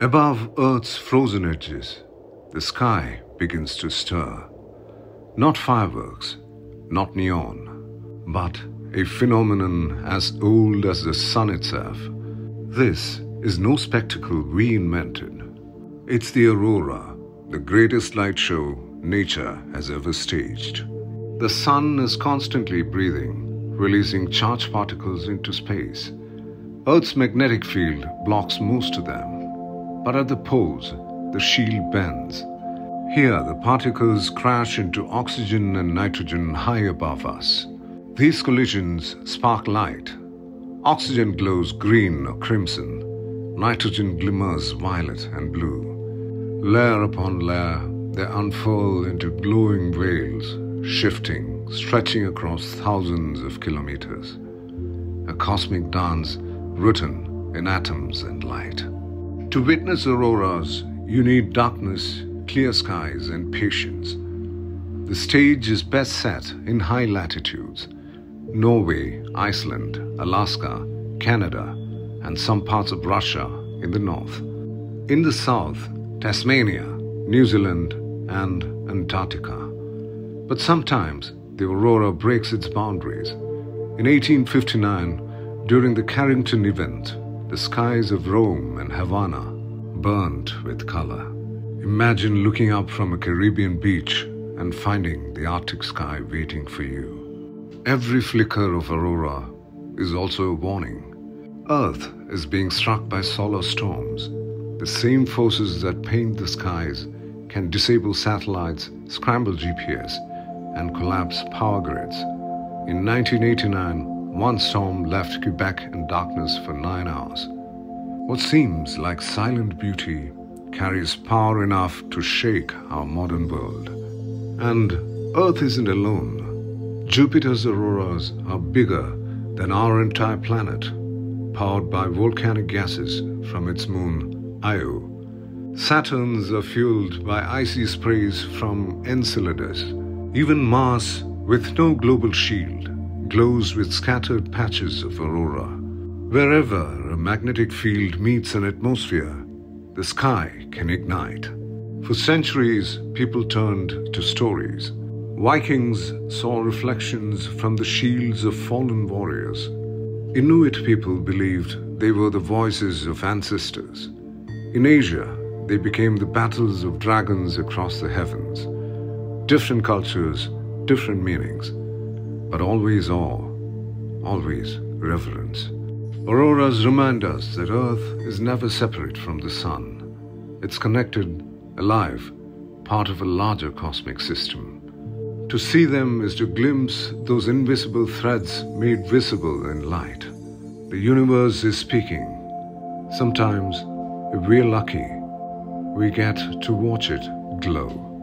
Above Earth's frozen edges, the sky begins to stir. Not fireworks, not neon, but a phenomenon as old as the sun itself. This is no spectacle we invented. It's the aurora, the greatest light show nature has ever staged. The sun is constantly breathing, releasing charged particles into space. Earth's magnetic field blocks most of them but at the poles, the shield bends. Here, the particles crash into oxygen and nitrogen high above us. These collisions spark light. Oxygen glows green or crimson. Nitrogen glimmers violet and blue. Layer upon layer, they unfurl into glowing veils, shifting, stretching across thousands of kilometers. A cosmic dance written in atoms and light. To witness auroras, you need darkness, clear skies, and patience. The stage is best set in high latitudes Norway, Iceland, Alaska, Canada, and some parts of Russia in the north. In the south, Tasmania, New Zealand, and Antarctica. But sometimes the aurora breaks its boundaries. In 1859, during the Carrington event, the skies of Rome and Havana burnt with color. Imagine looking up from a Caribbean beach and finding the Arctic sky waiting for you. Every flicker of aurora is also a warning. Earth is being struck by solar storms. The same forces that paint the skies can disable satellites, scramble GPS, and collapse power grids. In 1989, one storm left Quebec in darkness for nine hours. What seems like silent beauty carries power enough to shake our modern world. And Earth isn't alone. Jupiter's auroras are bigger than our entire planet, powered by volcanic gases from its moon Io. Saturn's are fueled by icy sprays from Enceladus. Even Mars, with no global shield, glows with scattered patches of aurora. Wherever a magnetic field meets an atmosphere, the sky can ignite. For centuries, people turned to stories. Vikings saw reflections from the shields of fallen warriors. Inuit people believed they were the voices of ancestors. In Asia, they became the battles of dragons across the heavens. Different cultures, different meanings but always awe, always reverence. Auroras remind us that Earth is never separate from the Sun. It's connected, alive, part of a larger cosmic system. To see them is to glimpse those invisible threads made visible in light. The universe is speaking. Sometimes, if we're lucky, we get to watch it glow.